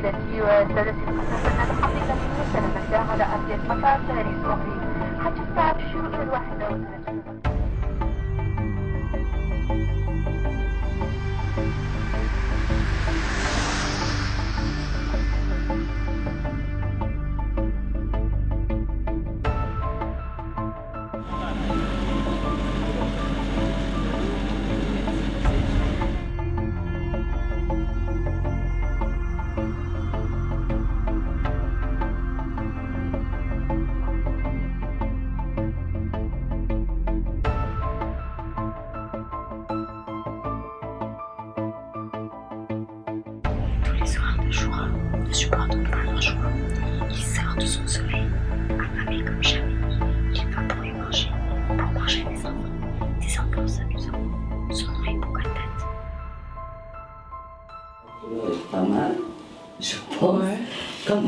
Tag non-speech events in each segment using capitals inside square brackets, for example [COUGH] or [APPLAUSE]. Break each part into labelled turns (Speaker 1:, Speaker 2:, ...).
Speaker 1: مدينتي وسادتي المستثمرين حقيقة مثل المساء على أرض المطار باريس وقريب حتى الساعة الشروق الواحدة
Speaker 2: وثلاثة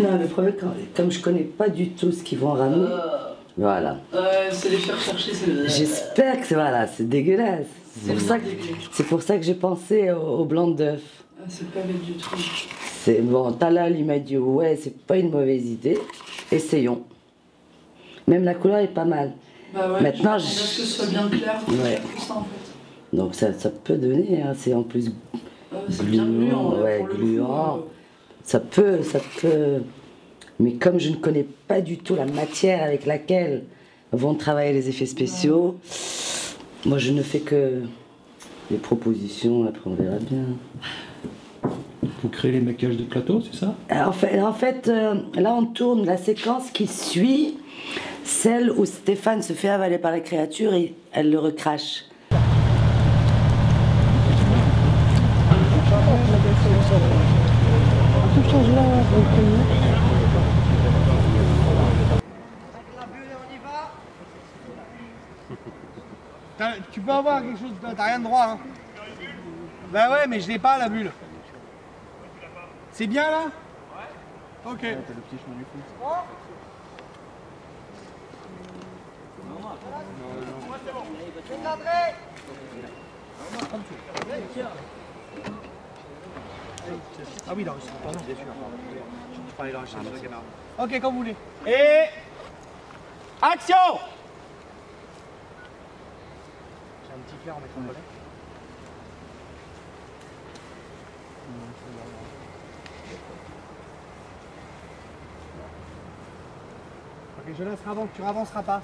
Speaker 2: non, le problème, comme je connais pas du tout ce qu'ils vont ramener, voilà.
Speaker 3: Euh, c'est les faire chercher, c'est
Speaker 2: J'espère que c'est voilà, c'est dégueulasse. C'est pour ça que c'est pour ça que j'ai pensé au, au blanc d'œuf.
Speaker 3: Ah, c'est pas bête du tout.
Speaker 2: C'est bon, Talal il m'a dit ouais, c'est pas une mauvaise idée. Essayons. Même la couleur est pas mal.
Speaker 3: Bah ouais,
Speaker 2: Maintenant,
Speaker 3: je que ce soit bien clair.
Speaker 2: Ouais.
Speaker 3: C'est ça en fait.
Speaker 2: Donc ça, ça peut donner, hein, c'est en plus
Speaker 3: Euh, c'est bien
Speaker 2: Gluant,
Speaker 3: gluant.
Speaker 2: ouais,
Speaker 3: pour le coup,
Speaker 2: gluant.
Speaker 3: euh,
Speaker 2: Ça peut, ça peut. Mais comme je ne connais pas du tout la matière avec laquelle vont travailler les effets spéciaux, moi je ne fais que les propositions, après on verra bien.
Speaker 4: Vous créez les maquillages de plateau, c'est ça?
Speaker 2: Euh, En fait, en fait euh, là on tourne la séquence qui suit celle où Stéphane se fait avaler par la créature et elle le recrache.
Speaker 5: T'as- Tu peux avoir quelque chose, t'as t'as rien de droit. Hein. Bah ouais, mais je l'ai pas la bulle. C'est bien là? Ouais. Ok. Ah oui, l'enregistrement, pardon, bien sûr. Caméra. Ok, comme vous voulez. Et. Action J'ai un petit flair en mettant le bonnet. Ok, je laisse avant, tu avanceras pas.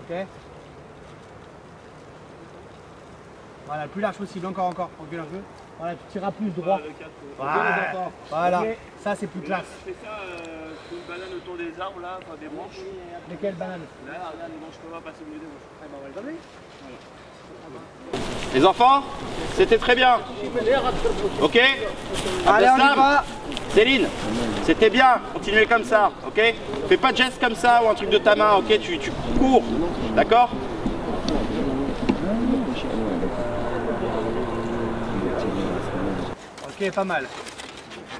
Speaker 5: Ok Voilà, le plus large possible, encore, encore. Recule un peu. Voilà, tu tireras plus droit. Voilà, voilà. ça c'est plus classe.
Speaker 6: fais ça, euh, une banane autour des arbres là, enfin des branches.
Speaker 5: Lesquelles bananes
Speaker 6: Là, regarde les branches qu'on va passer au milieu des branches.
Speaker 5: Ben, on va les donner.
Speaker 6: Les enfants, c'était très bien. Ok
Speaker 5: Allez, on y va.
Speaker 6: Céline, c'était bien. Continuez comme ça, ok Fais pas de geste comme ça ou un truc de ta main, ok tu, tu cours, d'accord
Speaker 5: Ok, pas mal.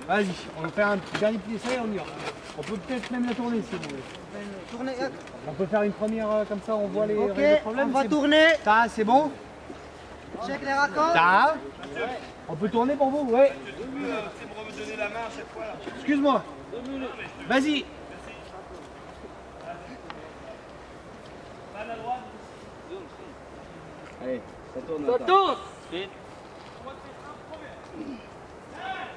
Speaker 5: Vas-y, on va faire un petit dernier petit essai et on y va. On peut peut-être même la tourner si vous voulez.
Speaker 7: Tournez,
Speaker 5: On peut faire une première euh, comme ça, on voit les,
Speaker 7: ok,
Speaker 5: les problèmes.
Speaker 7: on va tourner,
Speaker 5: Ça, c'est bon
Speaker 7: check les raccords.
Speaker 5: Ça On peut tourner pour vous Oui. Excuse-moi. Vas-y.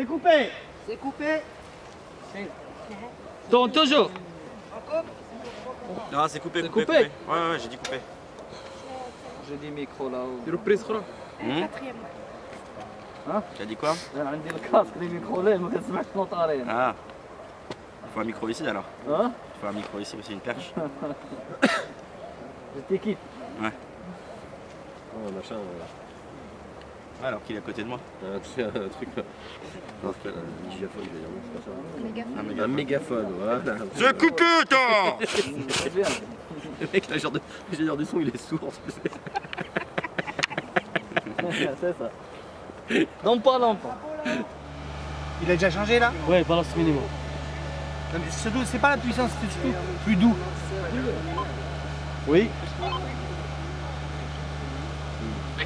Speaker 5: C'est coupé
Speaker 7: C'est coupé
Speaker 5: Donc toujours ah,
Speaker 6: Non, c'est coupé,
Speaker 5: coupé, coupé.
Speaker 6: Ouais, ouais, j'ai dit coupé.
Speaker 3: J'ai dit micro là-haut.
Speaker 6: C'est le prise, quoi hmm Quatrième. Hein Tu as dit quoi
Speaker 3: J'ai le casque, les micros là, mais c'est maintenant t'arrêtes.
Speaker 6: Ah Il faut un micro ici alors
Speaker 3: Hein
Speaker 6: Il faut un micro ici, c'est une perche. [LAUGHS]
Speaker 3: Je t'équipe. Ouais.
Speaker 8: Oh, machin, voilà.
Speaker 6: Alors qu'il est à côté de moi.
Speaker 8: Un, truc- un truc là. Non, c'est pas un gigaphone, je veux dire, non, c'est pas ça.
Speaker 6: Un
Speaker 8: Un
Speaker 6: mégaphone.
Speaker 8: mégaphone, voilà.
Speaker 6: Toi
Speaker 3: C'est bien.
Speaker 8: Le mec, l'ingénieur du son, il est sourd. [LAUGHS]
Speaker 3: C'est ça. Non pas longtemps.
Speaker 5: Il a déjà changé là?
Speaker 3: Ouais, balance minimum.
Speaker 5: Non, mais surtout, c'est pas la puissance, c'est plus doux.
Speaker 8: Oui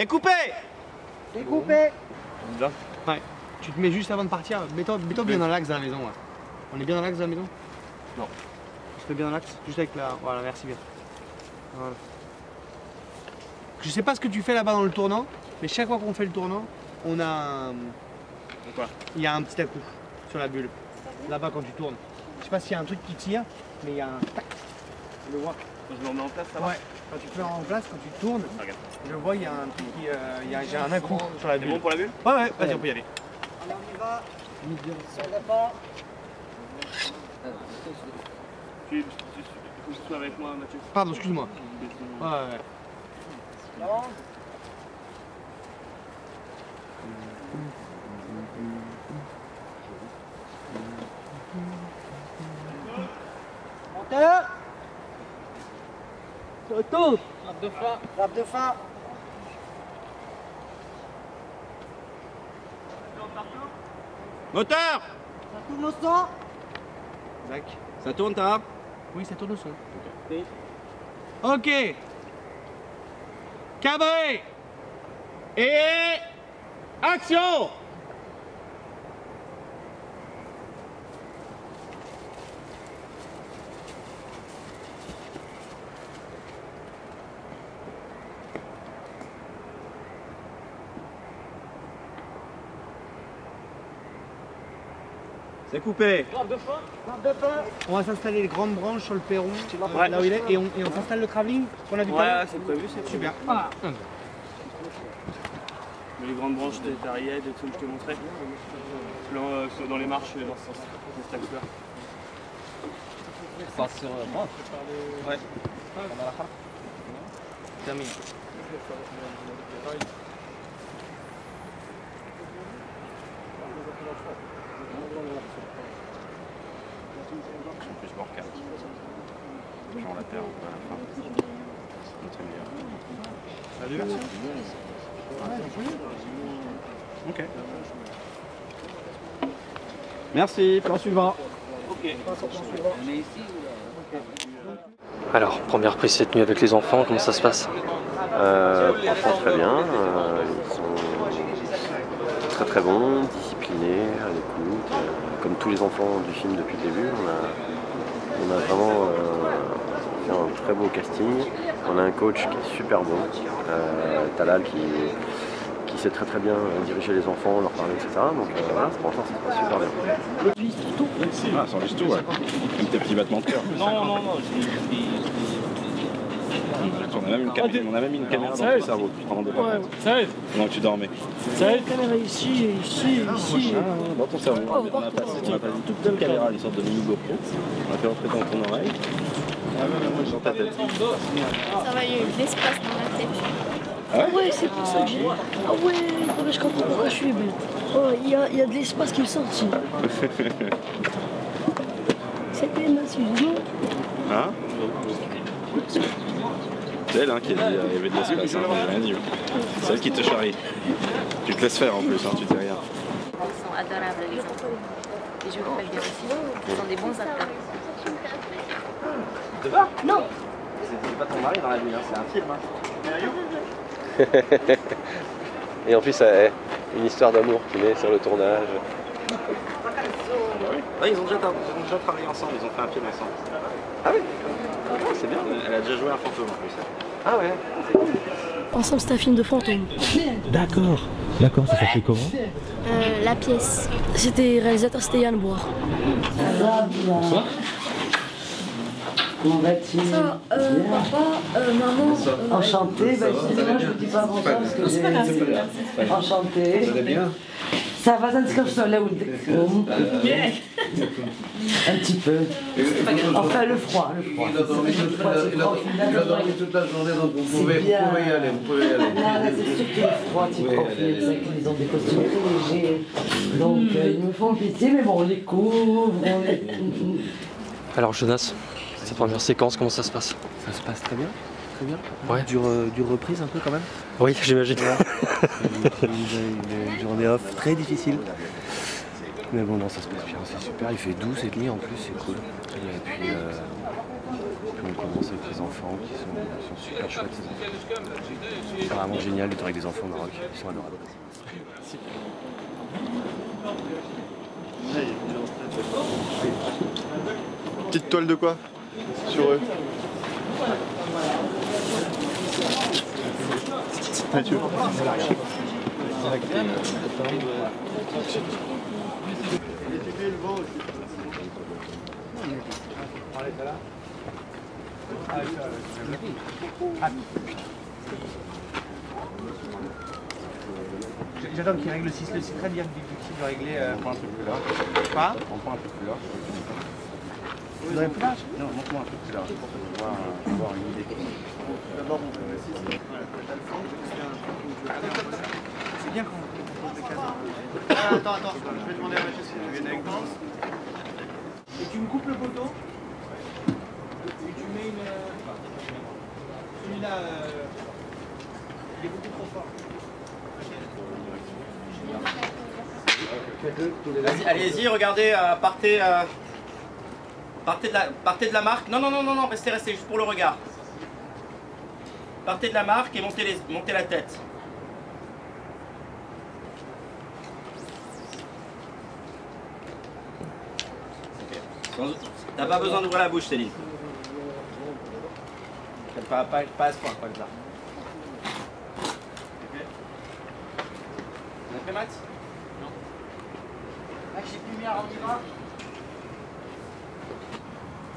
Speaker 6: Et coupé
Speaker 5: C'est coupé Ouais. Tu te mets juste avant de partir. Mets-toi mets-toi bien dans l'axe de la maison. ouais. On est bien dans l'axe de la maison?
Speaker 8: Non.
Speaker 5: Je te mets bien dans l'axe Juste avec la. Voilà, merci bien. Voilà. Je sais pas ce que tu fais là-bas dans le tournant, mais chaque fois qu'on fait le tournant, on a un.
Speaker 6: Quoi
Speaker 5: Il y a un petit à-coup sur la bulle. Là-bas quand tu tournes. Je sais pas s'il y a un truc qui tire, mais il y a un. tac. Je le vois.
Speaker 6: Je me remets en place, ça
Speaker 5: Ouais. Quand tu te mets en place, quand tu tournes,
Speaker 6: Regarde.
Speaker 5: je vois, il y a un truc qui. euh, il y a, j'ai un à-coup sur la
Speaker 6: C'est
Speaker 5: bulle.
Speaker 6: bon pour la bulle
Speaker 5: Ouais, ouais, vas-y, on peut y aller.
Speaker 7: Allez, on y va. Ça dépend.
Speaker 6: Tu, tu, tu, tu sois avec moi, Mathieu.
Speaker 5: Pardon, excuse-moi. Ouais, ouais, ouais.
Speaker 7: Non.
Speaker 3: Tonton
Speaker 7: Frappe de fin.
Speaker 6: Moteur
Speaker 7: Ça tourne au son.
Speaker 5: Zach.
Speaker 6: Ça tourne, t'as
Speaker 5: Oui, ça tourne au son. Ok. Cabré. Et. Action
Speaker 6: C'est coupé.
Speaker 7: De.
Speaker 5: On va s'installer les grandes branches sur le perron, euh,
Speaker 6: Ouais.
Speaker 5: là où il est, et on, et on s'installe le travelling qu'on a vu l'heure.
Speaker 6: c'est prévu, c'est
Speaker 5: Super.
Speaker 6: Les grandes branches de Taried et tout, je te montrais. Euh, dans les marches, dans ce sens. dans cet axe-là.
Speaker 3: Sur la branche.
Speaker 6: Ouais.
Speaker 5: Terminé.
Speaker 6: Ils sont plus bord 4. Genre la terre à la fin. C'est très meilleur. Deux versions Ok. Merci, plan suivant. Ok.
Speaker 9: Alors, première prise cette nuit avec les enfants, comment ça se passe?
Speaker 8: Euh, franchement, très bien. Euh, ils sont très très bons, à l'écoute. Euh, comme tous les enfants du film depuis le début, on a, on a vraiment euh, fait un très beau casting. On a un coach qui est super bon, euh, Talal, qui, qui sait très très bien diriger les enfants, leur parler, etc. Donc euh, voilà, franchement, ça se passe super bien.
Speaker 6: Ah, sans juste tout, ouais. Comme tes petits battements de cœur. Non, non, non. On a même une, cam- on a même mis une caméra dans ton cerveau, tu te rendais pas compte. Pendant que tu dormais.
Speaker 3: Ça une caméra ici, et ici, et ici.
Speaker 6: Ah, dans ton cerveau. On a passé, on a passé toute une caméra, une sorte de mini GoPro. On a fait rentrer dans ton oreille. Dans ta tête.
Speaker 10: Ça va, il y a eu de l'espace dans ma tête.
Speaker 6: Ah ouais
Speaker 11: Ah ouais, c'est pour ça que j'ai. Ah ouais, ouais, je comprends pourquoi je suis bête. Oh, il y a, il y a de l'espace qui est sorti. [LAUGHS] C'était une insuffisance.
Speaker 6: Hein C'est elle hein, qui a dit euh, il y avait de l'espace, hein, j'ai rien dit. C'est elle qui te charrie. Tu te laisses faire en plus, hein, tu dis rien.
Speaker 10: Ils sont adorables, les enfants. Et je vous préviens aussi, ils sont des bons acteurs.
Speaker 11: Non
Speaker 6: C'est pas ton mari dans la vie, hein, c'est un film. [LAUGHS]
Speaker 8: Et en plus, c'est une histoire d'amour qui naît sur le tournage.
Speaker 6: Ils ont, déjà, ils ont déjà travaillé ensemble, ils ont fait un film ensemble. Ah oui C'est bien. Elle a déjà joué un fantôme en plus. Ah ouais
Speaker 12: Ensemble, c'est un film de fantôme.
Speaker 11: D'accord. D'accord, ça s'appelait comment
Speaker 12: Euh, la pièce. C'était réalisateur, c'était Yann Bois.
Speaker 2: Bonsoir. Comment vas-tu
Speaker 12: Ça, euh,
Speaker 2: Bien.
Speaker 12: papa, euh, maman. euh,
Speaker 2: Enchanté, bah, excusez-moi, je vous dis pas bonsoir parce que j'ai. Enchanté.
Speaker 13: Vous allez bien
Speaker 2: Ça va, ça où Un petit peu. Enfin, le froid, le froid.
Speaker 14: Il a dormi toute la, il a- il a dormi toute la journée, donc vous
Speaker 2: C'est
Speaker 14: pouvez, vous
Speaker 2: bien.
Speaker 14: pouvez y aller, vous pouvez y aller.
Speaker 2: Non, là, c'est surtout le froid, tu profites. C'est qu'ils ont des costumes très légers. Donc, euh, ils me font pitié, mais bon, on les couvre, on les.
Speaker 9: Alors Jonas, cette première séquence, comment ça se passe?
Speaker 13: Ça se passe très bien. Très bien.
Speaker 9: Ouais.
Speaker 13: Dure, euh, dure reprise un peu quand même.
Speaker 9: Oui, j'imagine.
Speaker 13: Une, une- une journée off très difficile. Mais bon, non, ça se passe bien, c'est super. Il fait doux cette nuit en plus, c'est cool. Et puis, euh, puis on commence avec les enfants qui sont, qui sont super chouettes. C'est vraiment génial d'être avec des enfants au Maroc. Ils sont adorables.
Speaker 15: Petite toile de quoi Sur eux? Mathieu.
Speaker 13: J'attends qu'il règle le 6, le 6 très bien, difficile de régler. Euh...
Speaker 6: On prend un truc plus large.
Speaker 13: Pas
Speaker 6: On prend un peu plus large.
Speaker 13: Vous aurez plus large
Speaker 6: Non, montre-moi un peu plus large pour voir, avoir une idée.
Speaker 13: D'abord, on fait le 6. C'est bien quand on propose des cadeaux. Ah, attends, attends, je vais demander à Mathieu si tu viens avec nous. Et tu me coupes le poteau Et tu mets une. Celui-là, euh, il est beaucoup trop fort.
Speaker 7: Vas-y, Allez-y, regardez, euh, partez, euh, partez, de la, partez de la marque. Non, non, non, non, non, restez, restez, juste pour le regard. Partez de la marque et montez, les, montez la tête. T'as pas besoin d'ouvrir la bouche, Céline. Pas, pas, pas à ce point, pas ça. On est prêt, Max
Speaker 5: Avec les lumières, on y va.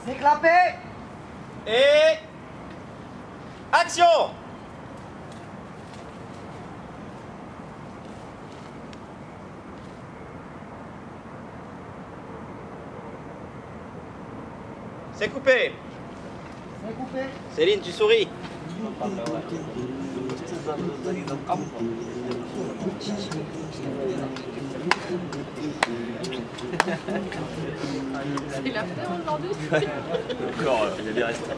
Speaker 5: C'est clapé
Speaker 7: Et... Action! C'est coupé.
Speaker 5: C'est coupé.
Speaker 7: Céline, tu souris
Speaker 16: C'est la fin aujourd'hui
Speaker 6: Encore, il y a des restes.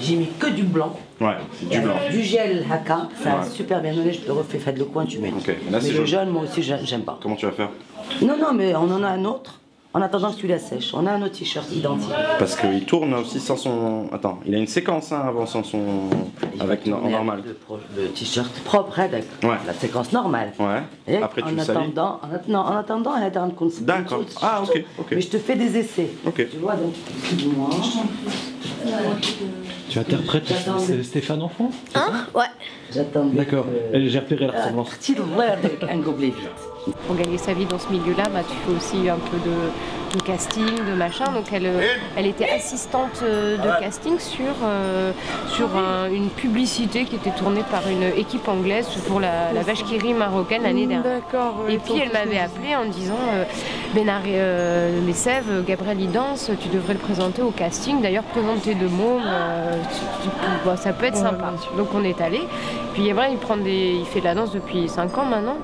Speaker 2: J'ai mis que du blanc.
Speaker 6: Ouais, c'est du blanc.
Speaker 2: Du gel haka, ça a super bien donné, je te refais, faites le coin, tu mets.
Speaker 6: Ok, là
Speaker 2: mais
Speaker 6: c'est
Speaker 2: le
Speaker 6: jaune.
Speaker 2: jaune, moi aussi, j'a- j'aime pas.
Speaker 6: Comment tu vas faire?
Speaker 2: Non, non, mais on en a un autre. En attendant que celui-là sèche, on a un autre t-shirt identique.
Speaker 6: Parce qu'il tourne aussi sans son. Attends, il a une séquence hein, avant sans son. Avec no- en
Speaker 2: Mais
Speaker 6: normal.
Speaker 2: Le, pro- le t-shirt propre, hein, avec la séquence normale.
Speaker 6: Ouais.
Speaker 2: Et
Speaker 6: Après tu
Speaker 2: en
Speaker 6: le salis.
Speaker 2: attendant, en, att- non, en attendant, hein, dans le concept-
Speaker 6: D'accord. Ah, ok, ok.
Speaker 2: Mais je te fais des essais.
Speaker 6: Ok.
Speaker 2: Tu vois, donc.
Speaker 11: Tu interprètes Stéphane Enfant
Speaker 12: Hein Ouais.
Speaker 2: J'attends.
Speaker 11: D'accord. Elle- J'ai repéré la ressemblance.
Speaker 2: Un gobelet.
Speaker 17: Pour gagner sa vie dans ce milieu-là, bah, tu fais aussi un peu de, de casting, de machin. Donc elle, euh, elle était assistante euh, de casting sur, euh, sur un- une publicité qui était tournée par une équipe anglaise pour la, la vache qui rit marocaine l'année dernière.
Speaker 18: D'accord.
Speaker 17: Et puis elle m'avait appelé en disant euh, Bénard euh, Gabriel y danse, tu devrais le présenter au casting. D'ailleurs, présenter de mots, euh, tu- tu- bah, ça peut être sympa. Donc on est allé. Puis il, prend des, il fait de la danse depuis 5 ans maintenant.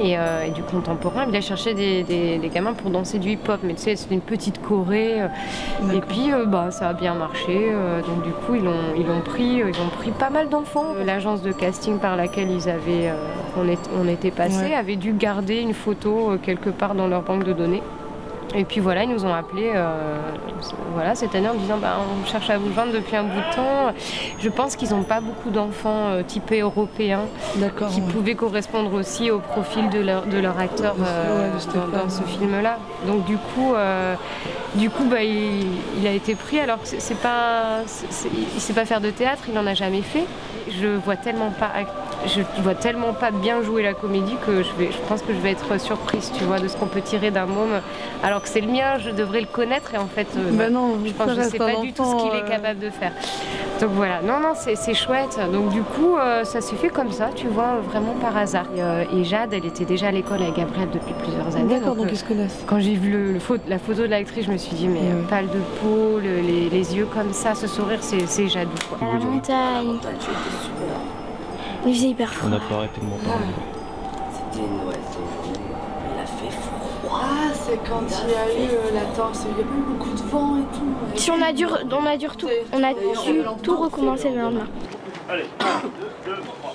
Speaker 17: Et, euh, et du contemporain, il a cherché des, des- des gamins pour danser du hip-hop, mais tu sais, c'est une petite choré. euh, et puis, euh, bah, ça a bien marché. euh, donc, du coup, ils ont, ils ont, pris, ils ont pris pas mal d'enfants. L'agence de casting par laquelle ils avaient, on, est- on était passé
Speaker 18: Ouais.
Speaker 17: avait dû garder une photo quelque part dans leur banque de données. Et puis voilà, ils nous ont appelés euh, voilà, cette année en disant bah, on cherche à vous joindre depuis un bout de temps. Je pense qu'ils n'ont pas beaucoup d'enfants euh, typés européens qui pouvaient correspondre aussi au profil de leur, de leur acteur euh, dans, dans ce film-là. Donc du coup, euh, du coup bah, il, il a été pris alors que c'est- pas, il sait pas faire de théâtre, il n'en a jamais fait. Je vois tellement pas je vois tellement pas bien jouer la comédie que je, vais, je pense que je vais être surprise, tu vois, de ce qu'on peut tirer d'un môme. Alors que c'est le mien, je devrais le connaître et en fait, euh,
Speaker 19: Bah non,
Speaker 17: je pense que je sais pas du tout ce qu'il est
Speaker 19: euh.
Speaker 17: capable de faire. Donc voilà, non, non, c'est chouette. Donc du coup, euh, ça s'est fait comme ça, tu vois, vraiment par hasard. Et, euh, et Jade, elle était déjà à l'école avec Gabriel depuis plusieurs années.
Speaker 19: D'accord, donc ils se connaissent.
Speaker 17: quand j'ai vu le, le pho- la photo de l'actrice, je me suis dit, mais euh, pâle de peau, le- les, les yeux comme ça, ce sourire, c'est c'est Jadou. Quoi.
Speaker 12: À la montagne. Il faisait hyper froid.
Speaker 11: On n'a pas arrêté de monter.
Speaker 2: C'était une ouais, c'est une journée. Il a fait froid.
Speaker 18: Ah, c'est quand il y a eu euh, la torse, il n'y a pas eu beaucoup de vent et tout.
Speaker 12: Si on a dû, on a dû, retou- on a dû tout recommencer le lendemain.
Speaker 7: Allez, 1, 2, 3.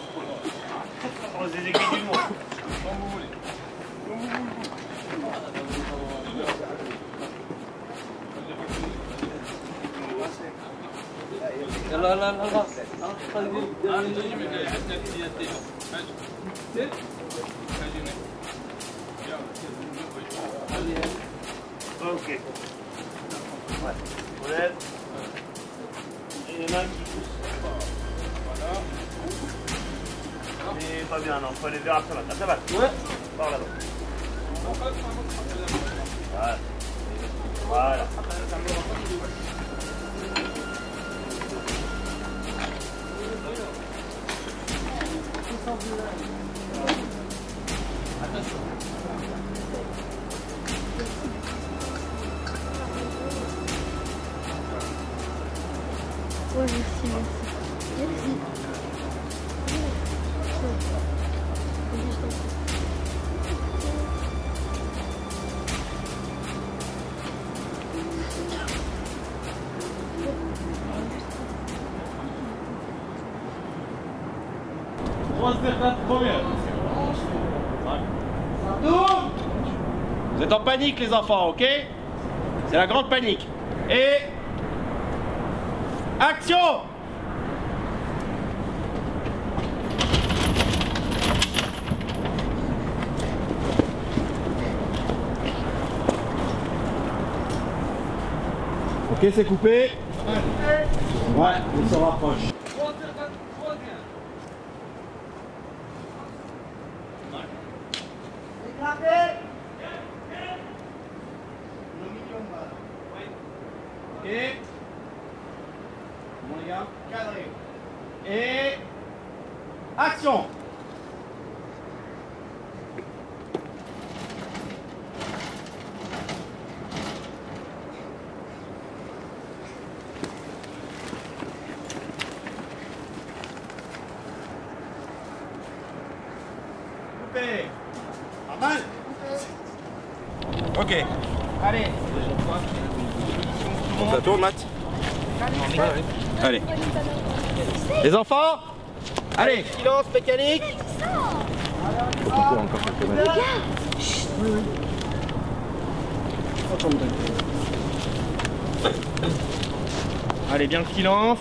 Speaker 7: On aiguilles du monde. Comme vous voulez.
Speaker 20: Là, là, là, là.
Speaker 7: Ok. Ouais. Vous lève. Et les mains qui poussent. Voilà. C'est pas bien, non. Faut aller vers la savate. La savate. Ouais. Par là-bas. Voilà. Voilà.
Speaker 12: Ouais, merci, merci.
Speaker 7: Êtes en panique les enfants, ok? C'est la grande panique. Et... Action Ok, c'est coupé. Ouais, on se rapproche. Ok. Allez. Ça tourne, Matt Allez. Les enfants Allez, silence mécanique
Speaker 5: encore quelques mètres.
Speaker 7: Allez, bien le silence.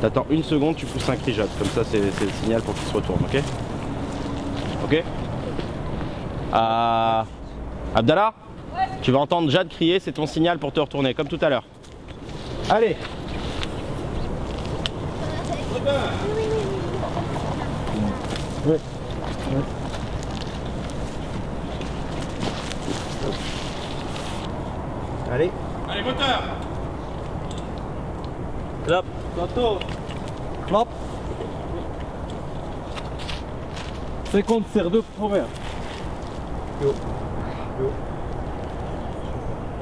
Speaker 7: T'attends une seconde, tu pousses un cri. Comme ça, c'est c'est le signal pour qu'il se retourne, ok? Ok? Ah, Abdallah Tu vas entendre Jade crier, c'est ton signal pour te retourner, comme tout à l'heure. Allez Ouais. Allez. Allez, moteur Clap. Bientôt. Clap.
Speaker 11: 50 serre de première.
Speaker 7: Yo. Yo.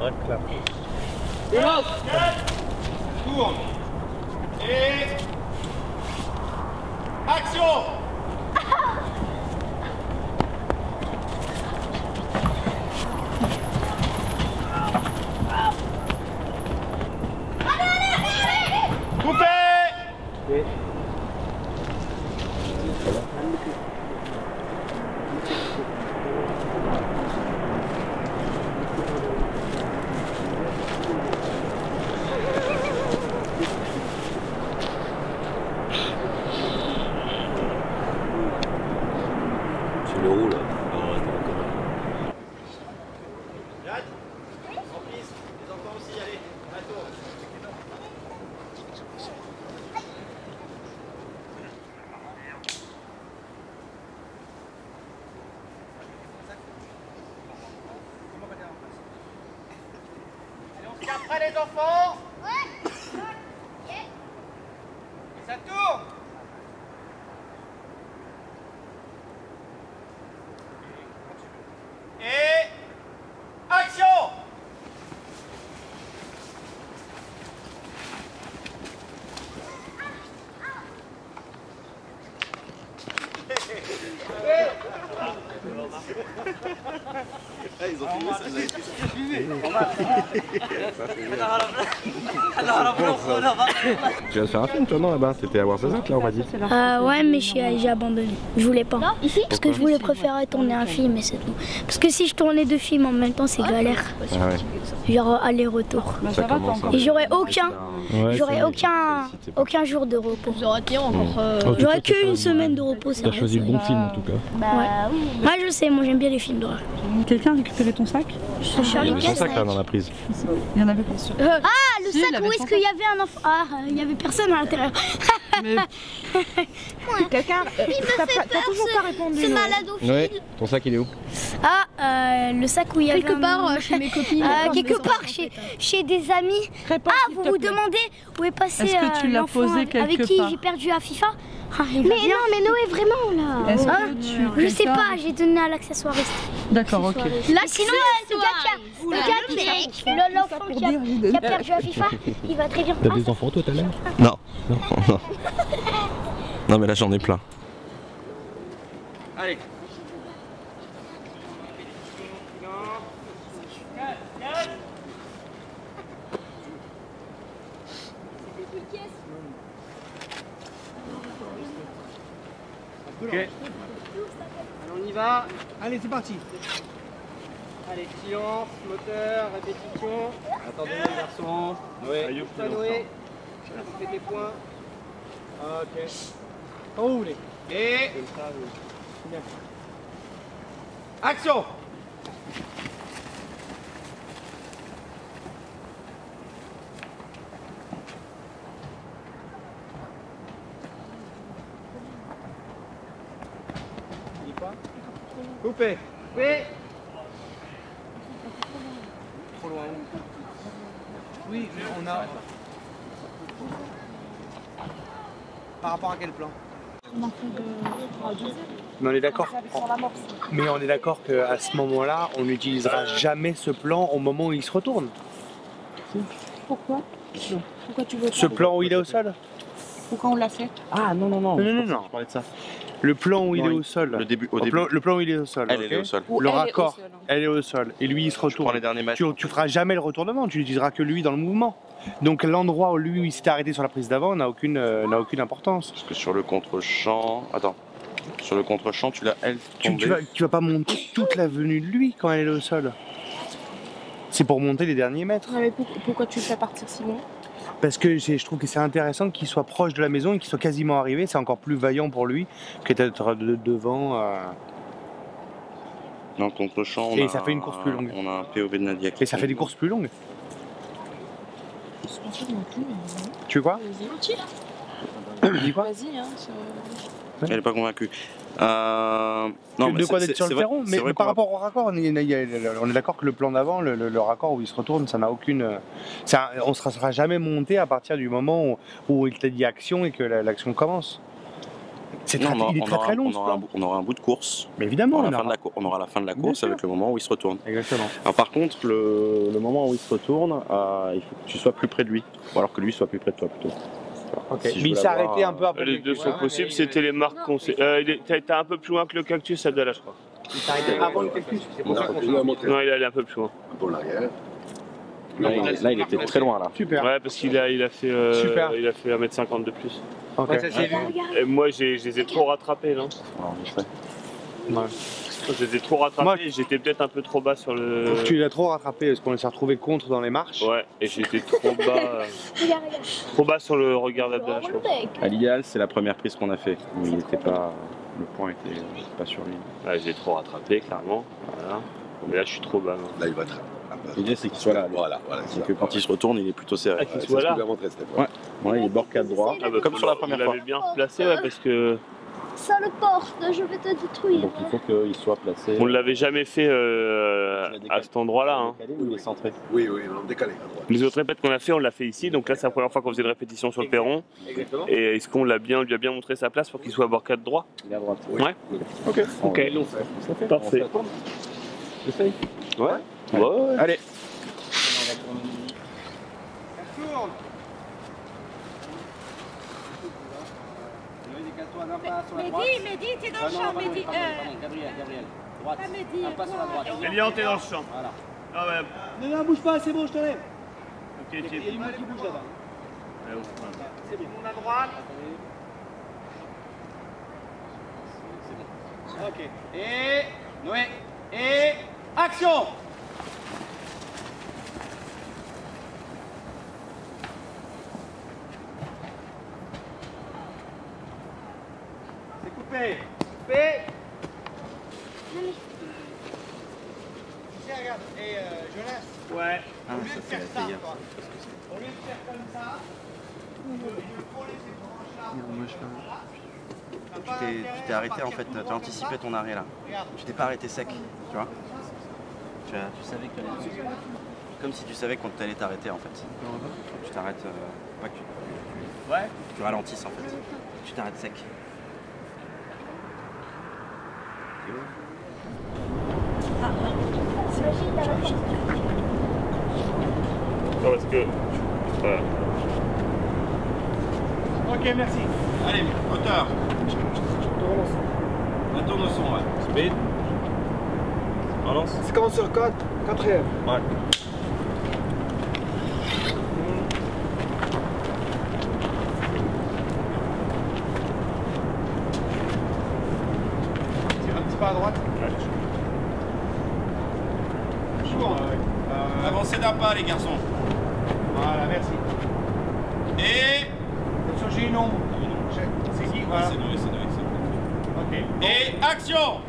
Speaker 7: Ouais, clap. Tourne. Et... Action Coupé
Speaker 14: le roule.
Speaker 7: Après les enfants Ouais. Et ça tourne. Et action. [LAUGHS]
Speaker 5: Ils ont filmé ça, ils avaient
Speaker 6: Tu vas te faire un film toi non là-bas? T'étais à Warsazat là on m'a dit.
Speaker 12: Euh, ouais, mais j'ai j'ai abandonné. Je voulais pas. Ici? Parce que je voulais préférer tourner un film et c'est tout. Parce que si je tournais deux films en même temps, c'est galère.
Speaker 6: Ah ouais.
Speaker 12: Genre euh, aller-retour.
Speaker 6: Ça commence, hein.
Speaker 12: Et j'aurais aucun,
Speaker 6: Ouais,
Speaker 12: j'aurais aucun, aucun jour de repos.
Speaker 21: J'aurais euh,
Speaker 12: J'aurais qu'une semaine de repos, c'est
Speaker 6: T'as choisi le bon film en tout cas.
Speaker 12: Bah oui. Moi je sais, moi j'aime bien les films d'horreur.
Speaker 18: Quelqu'un a récupéré ton sac?
Speaker 12: C'est
Speaker 6: Il y
Speaker 12: Charlie
Speaker 6: son sac là dans la prise.
Speaker 18: Il y en avait pas sûr.
Speaker 12: Ah,
Speaker 18: il
Speaker 12: sac où est-ce qu'il y avait un enfant? Ah, euh, il y avait personne à l'intérieur. [LAUGHS]
Speaker 18: Quelqu'un. [LAUGHS]
Speaker 12: Il me
Speaker 18: T'as toujours
Speaker 12: ce-
Speaker 18: pas répondu.
Speaker 12: ce
Speaker 18: non.
Speaker 12: maladophile.
Speaker 6: Ouais, ton sac il est où?
Speaker 12: Ah, euh, le sac où il y avait
Speaker 21: Quelque
Speaker 12: un-
Speaker 21: part, euh, chez mes copines.
Speaker 12: Euh, [LAUGHS]
Speaker 21: euh,
Speaker 12: quelque part chez,
Speaker 21: peut-être.
Speaker 12: chez des amis.
Speaker 18: Réponds,
Speaker 12: ah, vous vous demandez où est passé
Speaker 18: Est-ce que tu
Speaker 12: euh,
Speaker 18: l'as posé
Speaker 12: avec
Speaker 18: quelque
Speaker 12: qui
Speaker 18: part?
Speaker 12: j'ai perdu à FIFA? Ah, bien. non, mais Noé, vraiment là.
Speaker 18: Est-ce que
Speaker 12: Hein
Speaker 18: tu-
Speaker 12: Je sais pas, j'ai donné à l'accessoiriste.
Speaker 18: D'accord, ok.
Speaker 12: Là, sinon, euh, le gars qui a, le gars qui a- le- l'enfant qui a, qui a perdu à FIFA, il va très bien.
Speaker 6: T'as des enfants toi tout à l'heure
Speaker 5: Non.
Speaker 6: Non, non.
Speaker 5: Non mais là j'en ai plein.
Speaker 7: Allez. Ok. Allez, on y va. Allez, c'est parti. Allez, silence, moteur, répétition. Attendez, les garçons. Noé, toi, Noé. Fais tes points. Ok. Quand vous voulez. Et. Bien. Action Coupé. Coupé. Trop loin. Oui, mais on a. Par rapport à quel plan Mais on est d'accord. Mais on est d'accord qu'à ce moment-là, on n'utilisera jamais ce plan au moment où il se retourne.
Speaker 18: Pourquoi? Pourquoi tu veux
Speaker 5: Ce plan où il est au sol
Speaker 18: Pourquoi on l'a fait?
Speaker 5: Ah non, non, non. Non, non, non.
Speaker 6: Je parlais de ça.
Speaker 5: Le plan où il est au sol.
Speaker 6: le début- au
Speaker 5: le
Speaker 6: début.
Speaker 5: Plan, le plan où il est au sol.
Speaker 6: Elle, est au sol.
Speaker 18: Ou
Speaker 5: Le
Speaker 18: elle est au
Speaker 5: raccord,
Speaker 18: sol, hein.
Speaker 5: elle est au sol. Et lui, il se retourne.
Speaker 6: les derniers.
Speaker 5: Tu, tu feras jamais le retournement, tu n'utiliseras que lui dans le mouvement. Donc l'endroit où lui il s'était arrêté sur la prise d'avant n'a aucune, euh, n'a aucune importance.
Speaker 6: Parce que sur le contre-champ. Attends. Sur le contre-champ, tu l'as elle
Speaker 5: Tu,
Speaker 6: tombée.
Speaker 5: tu vas, tu vas pas monter toute la venue de lui quand elle est au sol. C'est pour monter les derniers mètres.
Speaker 18: Mais pour- pourquoi tu le fais partir si loin
Speaker 5: Parce que je trouve que c'est intéressant qu'il soit proche de la maison et qu'il soit quasiment arrivé. C'est encore plus vaillant pour lui que d'être de- devant. euh,
Speaker 6: Dans le contre-champ, on
Speaker 5: Et
Speaker 6: a
Speaker 5: ça fait une course plus longue.
Speaker 6: On a un POV de Nadia. qui
Speaker 5: Et ça fait des courses plus longues. Tu veux quoi Dis quoi
Speaker 18: Vas-y, hein.
Speaker 6: Elle est pas convaincue. Euh... Non,
Speaker 5: de quoi d'être sur le
Speaker 6: vrai- c'est
Speaker 5: mais, par rapport au raccord, on est, est d'accord que le plan d'avant, le, le- le raccord où il se retourne, ça n'a aucune. ça- on ne sera, jamais monté à partir du moment où, où il t'a dit action et que la- l'action commence. C'est
Speaker 6: Non,
Speaker 5: très-
Speaker 6: on aura-
Speaker 5: il est
Speaker 6: on
Speaker 5: très
Speaker 6: aura-
Speaker 5: très long
Speaker 6: on aura, un bout- on aura un bout de course.
Speaker 5: Mais évidemment,
Speaker 6: on aura, la fin de la, cour- on aura la fin de la
Speaker 5: Bien
Speaker 6: course avec le moment où il se retourne.
Speaker 5: Exactement.
Speaker 6: Alors, par contre, le, le moment où il se retourne, euh, il faut que tu sois plus près de lui. Ou alors que lui soit plus près de toi plutôt.
Speaker 5: Ok.
Speaker 6: Si
Speaker 5: mais il s'est arrêté un peu après.
Speaker 16: Les deux sont possibles, c'était les marques qu'on s'est. Euh, été un peu plus loin que le cactus, Abdallah, je crois.
Speaker 5: Il s'est arrêté avant le cactus. C'est pour ça qu'on s'est
Speaker 16: Non, il est allé un peu plus loin.
Speaker 6: Là, il, là, il était très loin là.
Speaker 5: Super.
Speaker 16: Ouais, parce qu'il a, il a fait, euh,
Speaker 5: Super.
Speaker 16: il a fait 1m50 de plus.
Speaker 5: Ok. Ouais, ça s'est vu.
Speaker 16: Et moi, j'ai- je les ai trop rattrapés, là. Je les ai trop rattrapés, j'étais peut-être un peu trop bas sur le.
Speaker 5: Tu l'as trop rattrapé parce qu'on s'est retrouvé contre dans les marches.
Speaker 16: Ouais, et j'étais trop bas. [LAUGHS] euh, trop bas sur le regard d'Abdallah, je crois.
Speaker 6: À l'idéal, c'est la première prise qu'on a fait. Mais il n'était pas. Le point était pas sur lui.
Speaker 16: Ouais, j'ai trop rattrapé, clairement. Voilà. Mais là, je suis trop bas. non.
Speaker 22: Là, il va très. L'idée, c'est qu'il soit là. Voilà, voilà. C'est que quand il se retourne, il est plutôt serré.
Speaker 16: Ah, qu'il soit là
Speaker 22: Ouais. Ouais, il est bord 4 droit.
Speaker 16: Ah, bah,
Speaker 22: comme sur la première fois.
Speaker 16: l'avez bien placé, ouais, parce que
Speaker 23: Sale porte, je vais te détruire.
Speaker 22: Donc il faut qu'il soit placé.
Speaker 16: on ne l'avait jamais fait euh, à cet endroit-là. hein.
Speaker 22: Il est centré.
Speaker 14: Oui, oui, on décalé à droite.
Speaker 16: Les autres répètes qu'on a fait, on l'a fait ici. Donc là, c'est la première fois qu'on faisait une répétition sur le perron.
Speaker 14: Exactement.
Speaker 16: Et est-ce qu'on l'a bien, lui a bien montré sa place pour qu'il soit à bord 4 droit
Speaker 22: Il est à droite.
Speaker 16: Ouais.
Speaker 22: Ok.
Speaker 16: Ok. Parfait.
Speaker 22: Essaye.
Speaker 16: Ouais. Ouais. ouais.
Speaker 22: Allez.
Speaker 5: Tourne Décale-toi d'un pas sur la droite.
Speaker 1: Mehdi, Mehdi, t'es dans
Speaker 5: Ah
Speaker 1: le champ, Mehdi. Euh,
Speaker 5: Gabriel, Gabriel. Droite.
Speaker 1: Pas Mehdi,
Speaker 5: Un pas sur la droite.
Speaker 16: Elian, t'es dans le champ.
Speaker 5: Voilà.
Speaker 16: Ah ouais.
Speaker 5: Non, non, bouge pas, c'est bon, je te lève.
Speaker 16: Ok,
Speaker 5: Il y a du monde qui bouge là-bas. C'est bon.
Speaker 1: on a droite.
Speaker 5: C'est bon. Ok. Et. Noé. Et. Action coupé. Coupé. Tiens, regarde. Et euh, Jonas.
Speaker 16: Ouais.
Speaker 5: Au lieu de faire ça, toi. Au lieu de faire comme ça, il faut laisser
Speaker 7: Tu t'es- tu t'es arrêté en fait, tu as anticipé ton arrêt là. Tu t'es pas arrêté sec, tu vois tu, as- tu savais que t'allais- Comme si tu savais qu'on allait t'arrêter en fait. Tu t'arrêtes, euh, pas que tu, tu-
Speaker 5: Ouais.
Speaker 7: tu ralentisses en fait. Tu t'arrêtes sec.
Speaker 16: Non, parce que. Voilà.
Speaker 5: Ok, merci.
Speaker 22: Allez, hauteur. Retourne au son, ouais. Speed. Relance.
Speaker 5: Séquence sur 4, quatrième.
Speaker 22: Ouais.
Speaker 5: Tire un petit pas à droite. Toujours. Euh,
Speaker 22: Avancez d'un pas, les garçons.
Speaker 5: Voilà, merci.
Speaker 22: Et.
Speaker 5: Attention, j'ai une ombre. C'est qui Voilà.
Speaker 22: C'est Noé, c'est Noé. c'est Noé.
Speaker 5: Ok.
Speaker 22: Et action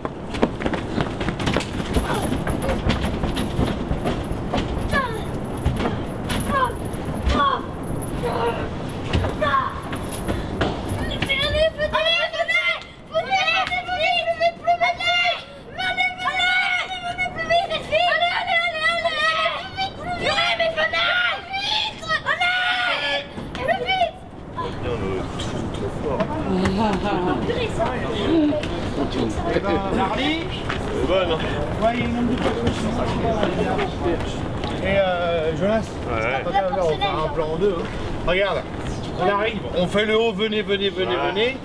Speaker 5: Eh ben.
Speaker 16: C'est bonne.
Speaker 5: Ouais, il y a une ombre de Et euh, Jonas.
Speaker 16: Ouais.
Speaker 5: On va faire un plan en deux. hein. Regarde. On arrive, on fait le haut, venez, venez, venez,
Speaker 16: Ouais.
Speaker 5: venez.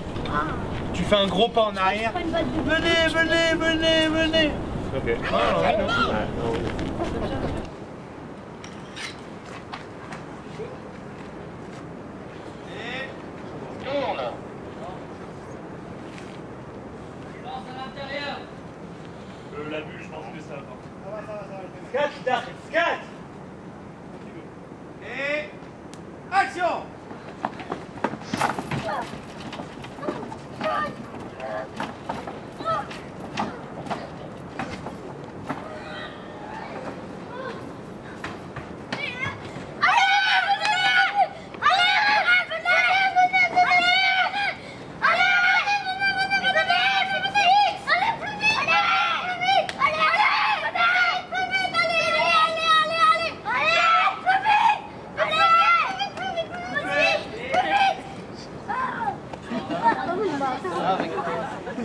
Speaker 5: Tu fais un gros pas en arrière. Venez, venez, venez, venez.
Speaker 16: Ok.
Speaker 5: Ah, ouais, non.
Speaker 16: Ouais, non.
Speaker 5: Tourne.
Speaker 16: Euh, la bulle, je pense que ça va.
Speaker 5: Scat, scat, scat. Et action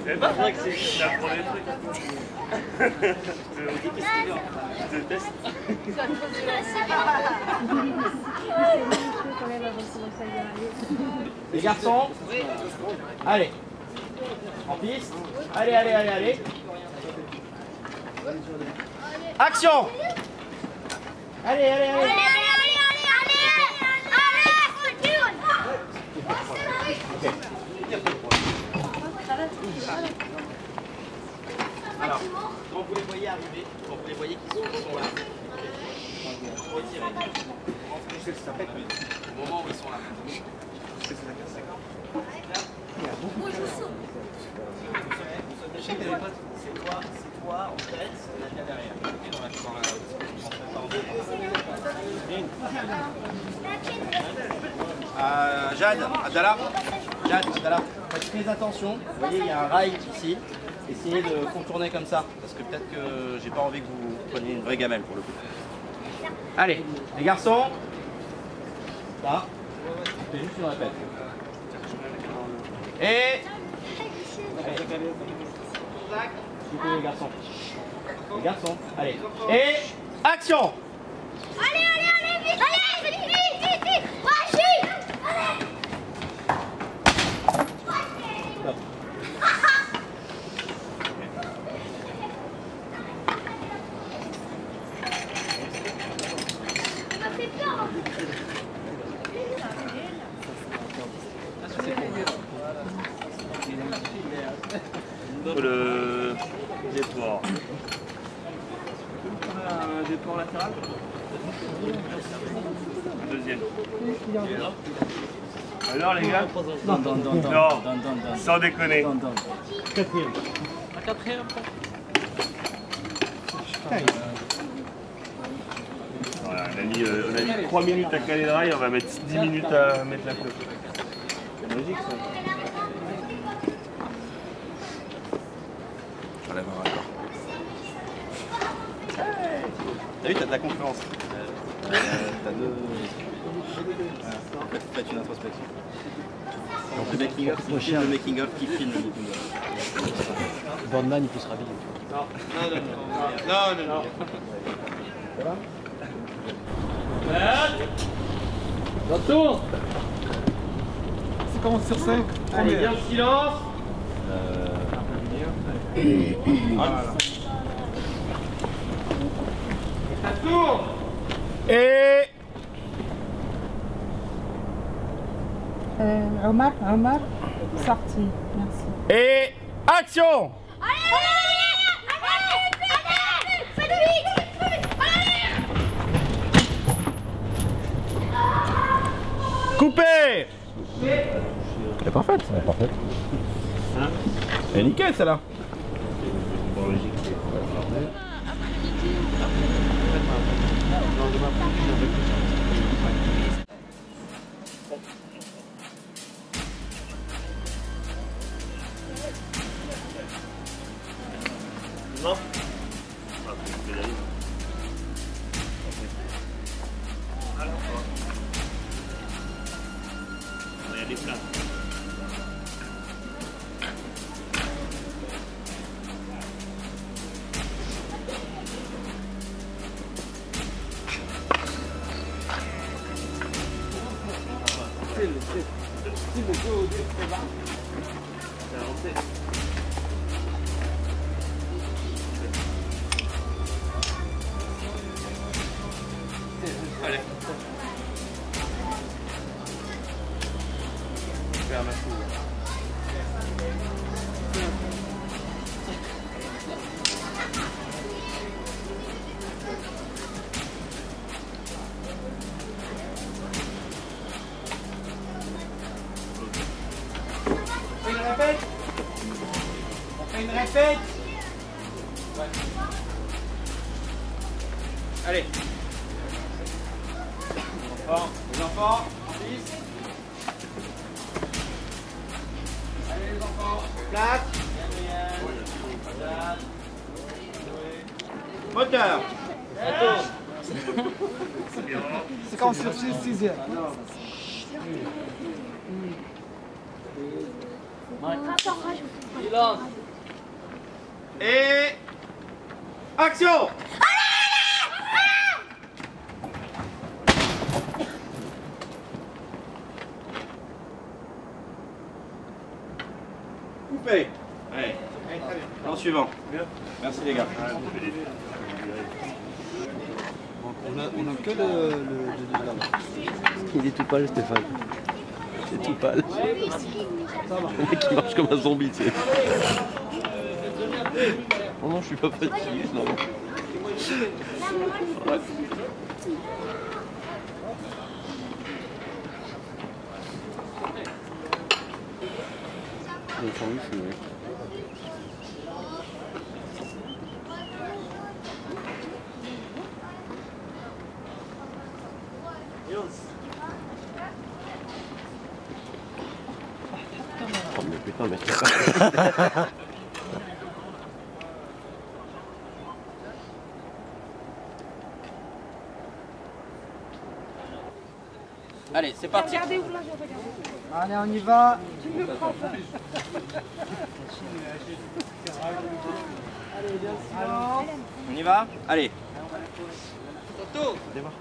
Speaker 16: C'est pas vrai que c'est qui t'apprend des trucs. Je te teste.
Speaker 5: Les garçons, allez. En piste. Allez, allez, allez, allez. Action Allez, allez, allez. Alors, quand vous les voyez arriver, quand vous les voyez qui sont, qui sont là, retirez. Au moment où ils sont là.
Speaker 7: Beaucoup de c'est toi, c'est toi en tête, dans la Euh, Jade, Abdallah, Jade, Abdallah, faites très attention. Vous voyez, il y a un rail ici. Essayez de contourner comme ça, parce que peut-être que j'ai pas envie que vous preniez une vraie gamelle pour le coup. Allez, les garçons. Là. Fais juste une répète. Et. Les garçons. Les garçons, allez. Et. Action
Speaker 1: Allez, allez, allez, vite Allez, vite, vite, vite, Vas-y
Speaker 7: Stop.
Speaker 1: Ça m'a fait peur
Speaker 16: Le déport.
Speaker 7: Un déport latéral
Speaker 16: Deuxième. Alors les gars
Speaker 7: Non, non, non, non,
Speaker 16: Non,
Speaker 7: non, non, non.
Speaker 16: sans déconner.
Speaker 7: Quatrième. La quatrième
Speaker 16: Voilà, on a mis, euh, on a mis 3 minutes à caler le rail, on va mettre 10 minutes à mettre la cloche. C'est logique ça.
Speaker 7: T'as vu, t'as de la concurrence. Euh, t'as deux. Faites- une introspection. Le making of, le making of, qui filme le making of.
Speaker 22: Boardman, il peut se rhabiller.
Speaker 7: Non, non, non, non, non, non, non.
Speaker 22: Ça va
Speaker 7: Retour
Speaker 13: C'est comment sur 5
Speaker 7: Allez, bien le silence Voilà. Ça tourne Et...
Speaker 18: Euh, Omar, Omar, sorti, merci.
Speaker 7: Et... Action Coupé Elle est parfaite Elle est parfaite. Elle est nickel celle-là
Speaker 16: Non Ah,
Speaker 7: Coupé. Allez. En suivant. Merci les gars.
Speaker 13: On a, on a que le. le, le-.
Speaker 5: Il est tout pâle, Stéphane. Il est tout pâle. Le mec qui marche comme un zombie, tu sais. Oh non, je suis pas fatigué, non. Ouais.
Speaker 8: Le sandwich, oui. Oh mais putain, mais c'est pas...
Speaker 7: Allez, c'est parti.
Speaker 24: Regardez où là, je regarde.
Speaker 7: Allez, on y va.
Speaker 24: Tu me prends pas.
Speaker 7: On y va Allez. Toto
Speaker 8: Démarre.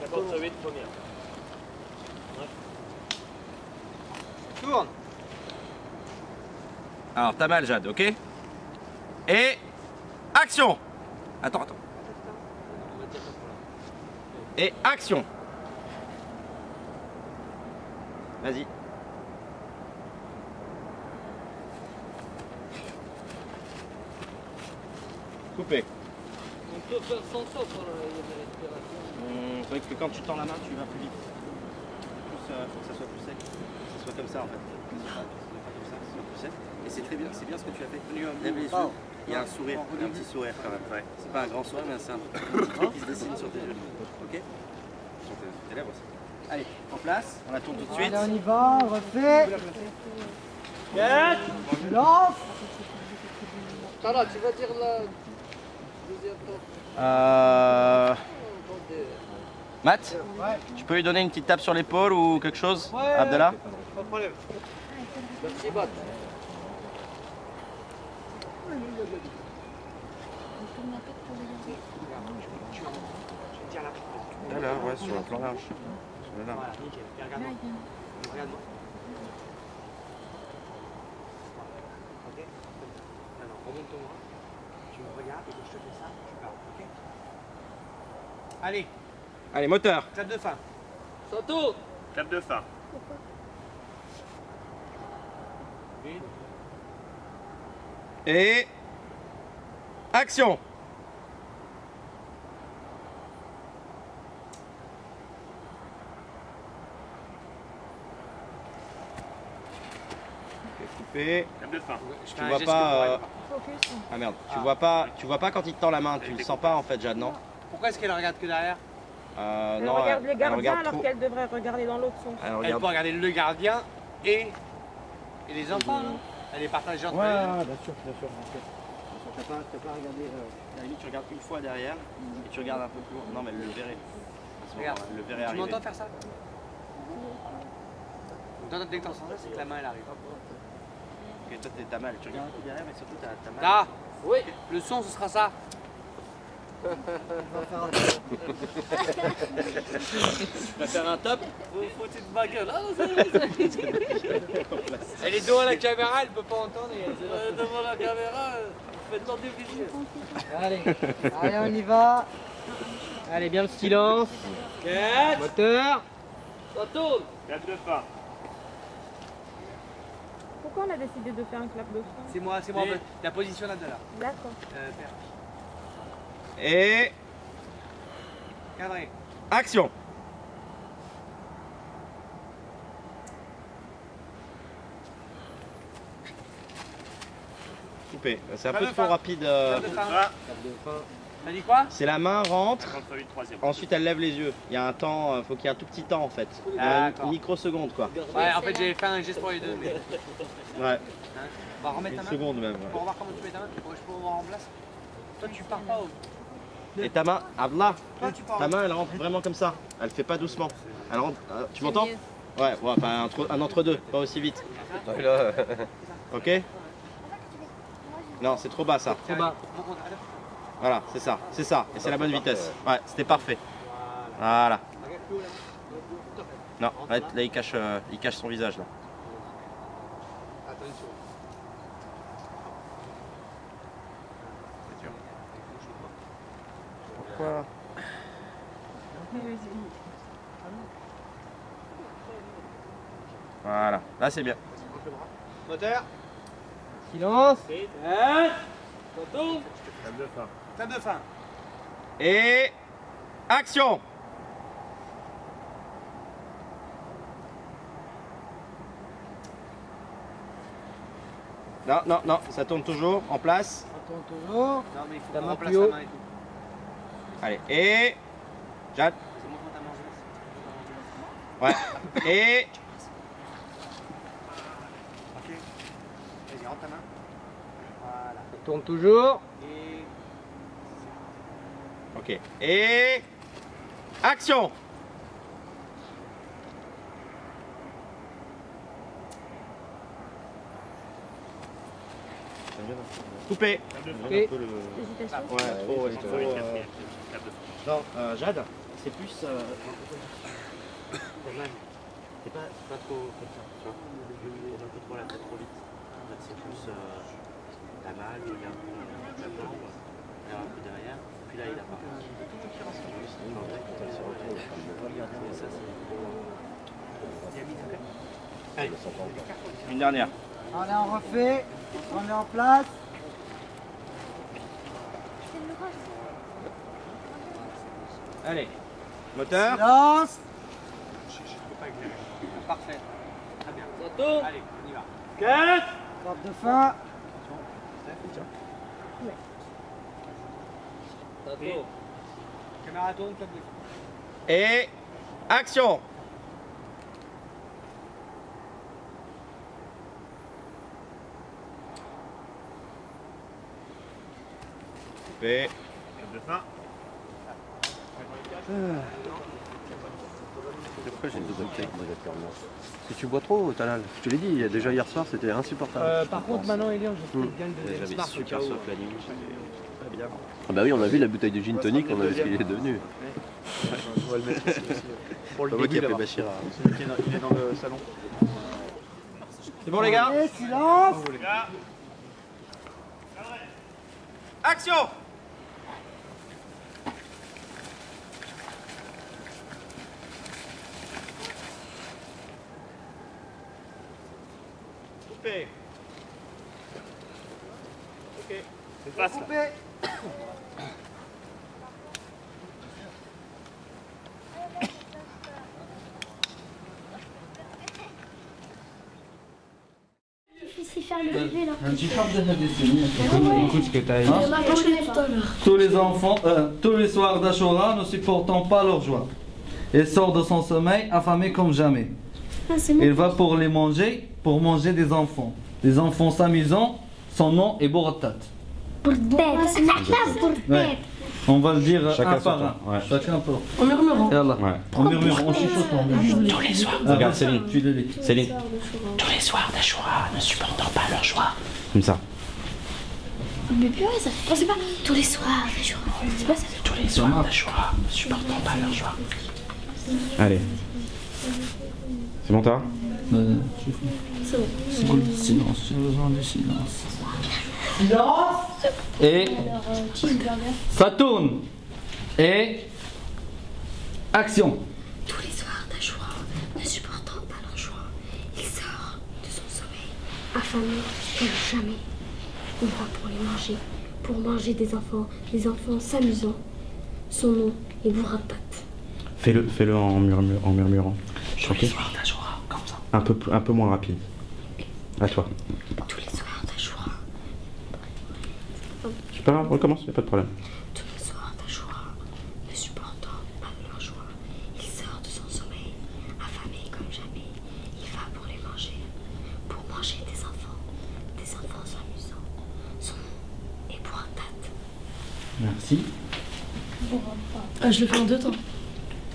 Speaker 16: 58 première.
Speaker 7: Tourne. Alors, t'as mal, Jade, ok Et action Attends, attends. Et action Vas-y. Coupé.
Speaker 5: On peut faire sans ça pour la respiration.
Speaker 7: Hum, c'est vrai que quand tu tends la main, tu vas plus vite. Plus, euh, faut que ça soit plus sec. Que ça soit comme ça en fait. Que soit comme ça, que soit plus sec. Et c'est très bien, c'est bien ce que tu as fait. Lève les yeux. Il y a un sourire, un petit sourire quand même. Ouais. C'est pas un grand sourire, mais c'est un truc qui se dessine sur tes yeux. Ok Sur tes, tes lèvres aussi. Allez, en place, on la tourne tout de suite.
Speaker 5: Allez, on y va, on refait. Je lance. Tara, tu vas dire la.
Speaker 7: Euh... Matt Tu peux lui donner une petite tape sur l'épaule ou quelque chose Abdallah
Speaker 5: Pas de problème. Merci, Bat.
Speaker 7: Là, là, ouais, sur le plan large. Sur le large.
Speaker 5: Voilà, nickel. Regarde-moi. Regarde-moi. Ok Alors, remonte-moi. Tu me regardes et quand je te fais ça, tu parles. Ok Allez,
Speaker 7: Allez, moteur
Speaker 5: clap de fin. Tourne.
Speaker 16: Cap de fin.
Speaker 7: Et... Action Ok, Coupé. Tu vois pas... euh. Ah merde, tu
Speaker 5: Ah.
Speaker 7: vois pas, tu vois pas quand il te tend la main, tu le sens pas en fait Jade, non
Speaker 5: Pourquoi est-ce qu'elle regarde que derrière
Speaker 7: Euh,
Speaker 24: Elle
Speaker 7: non,
Speaker 24: regarde
Speaker 7: elle-
Speaker 24: le
Speaker 7: elle
Speaker 24: gardien
Speaker 7: regarde
Speaker 24: alors
Speaker 7: trop.
Speaker 24: qu'elle devrait regarder dans l'autre sens.
Speaker 7: Elle
Speaker 5: Elle
Speaker 7: regarde-
Speaker 5: peut regarder le gardien et, et les enfants, non Elle les partage entre
Speaker 7: Ouais,
Speaker 5: elles.
Speaker 7: ouais, bien sûr, bien sûr, bien sûr. T'as pas, t'as pas regardé, euh, à la limite tu regardes une fois derrière et tu regardes un peu plus loin. Non mais elle le verrait.
Speaker 5: Regarde,
Speaker 7: elle le verrait
Speaker 5: tu m'entends faire ça Dès que t'entends ça, c'est que la main elle arrive.
Speaker 7: Ok, toi t'es- t'as mal, tu regardes un peu derrière mais surtout t'as mal.
Speaker 5: Là Oui Le son, ce sera ça. [LAUGHS] [LAUGHS]
Speaker 7: Tu vas faire un top
Speaker 5: Faut une ma gueule. Ah. Elle est devant la caméra, elle peut pas entendre. Elle- Euh, devant la caméra, euh, faites-en des visuels. Allez, allez, on y va. Allez, bien le silence. Moteur. Ça tourne.
Speaker 16: Cap de fin.
Speaker 24: Pourquoi on a décidé de faire un clap de fin
Speaker 5: C'est moi, c'est moi. La position là de là.
Speaker 24: D'accord.
Speaker 5: Euh.
Speaker 7: Et...
Speaker 5: Cadré.
Speaker 7: Action Coupé. C'est un
Speaker 5: Pas
Speaker 7: peu trop
Speaker 5: fin.
Speaker 7: rapide. euh,
Speaker 5: Cap de fin.
Speaker 16: Ah.
Speaker 5: T'as dit quoi
Speaker 7: C'est la main rentre,
Speaker 16: 58 troisième.
Speaker 7: ensuite elle lève les yeux. Il y a un temps, euh, faut qu'il y ait un tout petit temps en fait. Une microseconde quoi.
Speaker 5: Ouais, en fait, j'ai fait un geste pour les deux. Mais...
Speaker 7: Ouais,
Speaker 5: Hein On va remettre
Speaker 7: une
Speaker 5: ta main.
Speaker 7: seconde même.
Speaker 5: Pour voir comment tu mets ta main. Je peux voir en place. Toi, tu pars pas au.
Speaker 7: Et ta main,
Speaker 5: pars
Speaker 7: ta main elle rentre vraiment comme ça. Elle fait pas doucement. Elle rentre, euh, tu m'entends Ouais, ouais, enfin un, entre- un entre-deux, pas aussi vite. Ok Non, c'est trop bas ça.
Speaker 5: Trop bas.
Speaker 7: Voilà, c'est ça, c'est ça. Et c'est la bonne vitesse. Ouais, c'était parfait. Voilà. Non, là, là, il, cache, euh, il cache son visage là. Pourquoi? Voilà, là c'est bien.
Speaker 5: Moteur. Silence. Tête. Ça tourne.
Speaker 16: Cap
Speaker 5: Clap de fin.
Speaker 7: Et action Non, non, non, ça tourne toujours, en place.
Speaker 5: On tourne toujours.
Speaker 20: Non, mais il faut
Speaker 5: La
Speaker 20: qu'on
Speaker 5: main
Speaker 20: remplace
Speaker 5: plus
Speaker 20: la
Speaker 5: haut.
Speaker 20: main et tout.
Speaker 7: Allez, et... Jade.
Speaker 20: C'est moi quand t'as mangé.
Speaker 7: Ouais. Et...
Speaker 20: Ok. Vas-y, rentre ta main. Voilà.
Speaker 5: Ça tourne toujours.
Speaker 7: Ok. Et... Action Coupé.
Speaker 5: Coupé.
Speaker 7: Ah, Ouais, trop, ouais, trop, euh, Non, euh, Jade, c'est plus... euh,
Speaker 8: t'es pas, pas trop comme ça, tu vois. Je pose un peu trop la tête trop vite. En fait, c'est plus. Euh, t'as mal, tu regardes la jambe, regarde un peu derrière, puis là, il a pas.
Speaker 7: Allez, une dernière.
Speaker 5: Allez, on refait. On est en place.
Speaker 7: Allez, moteur.
Speaker 5: Silence.
Speaker 20: Parfait. Très bien. Allez, on y va.
Speaker 5: Quatre. Corde de fin. Ça tourne.
Speaker 20: Caméra tourne, clap de fin.
Speaker 7: Et... Action Coupé.
Speaker 8: Pourquoi tu bois trop, Talal, je te l'ai dit, déjà hier soir c'était insupportable.
Speaker 5: Euh, par contre, maintenant, Elian, j'ai
Speaker 8: Hmm.
Speaker 5: pris le gagne de
Speaker 8: J'avais super soif la nuit, bien. Ah bah oui, on a vu la bouteille de gin tonic, on a vu ce qu'il est devenu.
Speaker 13: On va le mettre ici aussi. Pour le début, là-bas.
Speaker 8: Bachira.
Speaker 13: Il est dans le salon.
Speaker 7: C'est bon les gars
Speaker 5: Allez, silence.
Speaker 7: Action Coupé.
Speaker 25: Écoute ce que t'as
Speaker 12: à l'heure.
Speaker 4: Tous les enfants, euh, tous les soirs d'Ashura, ne supportant pas leur joie. Il sort de son sommeil affamé comme jamais.
Speaker 12: Ah,
Speaker 4: Il va pour les manger, pour manger des enfants. Les enfants s'amusant, son nom est Boratat. On va le dire
Speaker 6: Chacun
Speaker 4: un par un.
Speaker 6: ouais.
Speaker 4: Chacun pour.
Speaker 12: En murmurant.
Speaker 6: Ouais.
Speaker 4: En murmurant, en chuchotant.
Speaker 6: Tous les soirs.
Speaker 4: Ah,
Speaker 6: Regarde Céline. Céline.
Speaker 10: Tous les soirs d'Ashura, ne supportant pas leur joie.
Speaker 6: Comme ça.
Speaker 12: Mais purée, ça fait. C'est pas tous les soirs. crois. C'est pas ça.
Speaker 10: Tous les soirs d'Ashura, ne supportant pas leur joie.
Speaker 6: Allez. C'est bon, toi
Speaker 4: Euh,
Speaker 12: C'est bon.
Speaker 4: C'est bon, le silence, j'ai besoin du silence.
Speaker 5: Silence.
Speaker 4: Et
Speaker 12: euh,
Speaker 4: ça tourne. Et action.
Speaker 10: Tous les soirs d'Ashura, ne supportant pas leur joie, il sort de son sommeil.
Speaker 12: Affamé comme jamais. Il va pour les manger. Pour manger des enfants. Les enfants s'amusant. Son nom est Bouratat.
Speaker 6: Fais-le fais-le en, murmure, en murmurant.
Speaker 10: Tous les soirs d'Ashura, comme ça.
Speaker 6: un peu, un peu moins rapide. À toi.
Speaker 10: Tous les soirs d'Ashura,
Speaker 6: C'est pas grave, on recommence, y a pas de problème.
Speaker 10: tous les soirs d'Ashura, ne supportant pas leur joie, il sort de son sommeil, affamé comme jamais. Il va pour les manger, pour manger des enfants, des enfants amusants. Son nom est Bouratat.
Speaker 4: Merci.
Speaker 25: Ah, je le fais en deux temps.